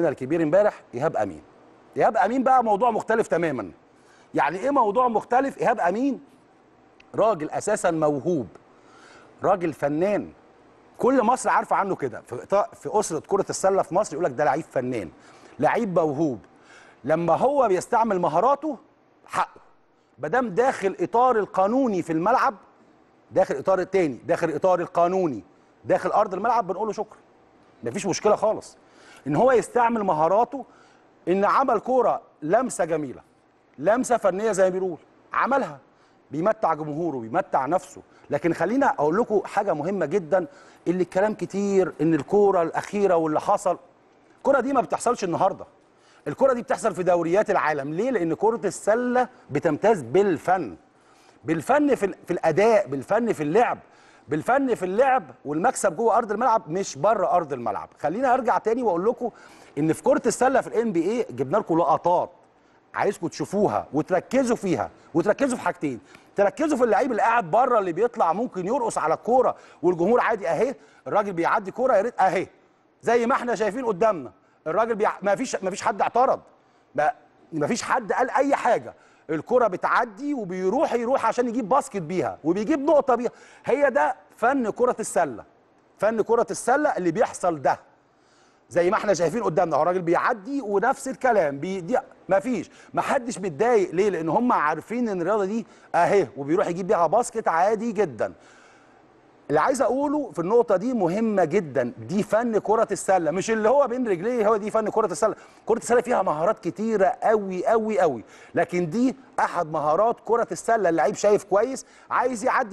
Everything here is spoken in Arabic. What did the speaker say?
الكبير امبارح إيهاب أمين. إيهاب أمين بقى موضوع مختلف تماما. يعني إيه موضوع مختلف؟ إيهاب أمين راجل أساسا موهوب راجل فنان. كل مصر عارفة عنه كده. في في أسرة كرة السلة في مصر يقول لك ده لعيب فنان لعيب موهوب. لما هو بيستعمل مهاراته حقه. ما دام داخل إطار القانوني في الملعب داخل إطار التاني داخل إطار القانوني داخل أرض الملعب بنقول له شكرا. مفيش مشكلة خالص. إن هو يستعمل مهاراته إن عمل كورة لمسة جميلة لمسة فنية زي ما بيقول عملها بيمتع جمهوره بيمتع نفسه. لكن خلينا أقول لكم حاجة مهمة جدا اللي الكلام كتير إن الكورة الأخيرة واللي حصل الكورة دي ما بتحصلش النهارده. الكورة دي بتحصل في دوريات العالم. ليه؟ لأن كرة السلة بتمتاز بالفن. بالفن في, في الأداء بالفن في اللعب. بالفن في اللعب والمكسب جوه أرض الملعب مش بره أرض الملعب. خلينا أرجع تاني وأقول لكم إن في كرة السلة في الان بي اي جبنا لكم لقطات عايزكم تشوفوها وتركزوا فيها وتركزوا في حاجتين. تركزوا في اللعيب اللي قاعد بره اللي بيطلع ممكن يرقص على الكورة والجمهور عادي أهي. الراجل بيعدي كورة يا ريت أهي. زي ما إحنا شايفين قدامنا الراجل بيع... ما فيش ما فيش حد اعترض. ما ما فيش حد قال أي حاجة. الكرة بتعدي وبيروح يروح عشان يجيب basket بيها وبيجيب نقطة بيها. هي ده فن كرة السلة. فن كرة السلة اللي بيحصل ده. زي ما إحنا شايفين قدامنا هو الراجل بيعدي ونفس الكلام بي دي مفيش. محدش متضايق ليه؟ لأن هم عارفين إن الرياضة دي أهي وبيروح يجيب بيها basket عادي جدا. اللي عايز اقوله في النقطة دي مهمة جدا دي فن كرة السلة مش اللي هو بين رجليه هو دي فن كرة السلة. كرة السلة فيها مهارات كتيرة قوي قوي قوي لكن دي أحد مهارات كرة السلة اللعيب شايف كويس عايز يعدي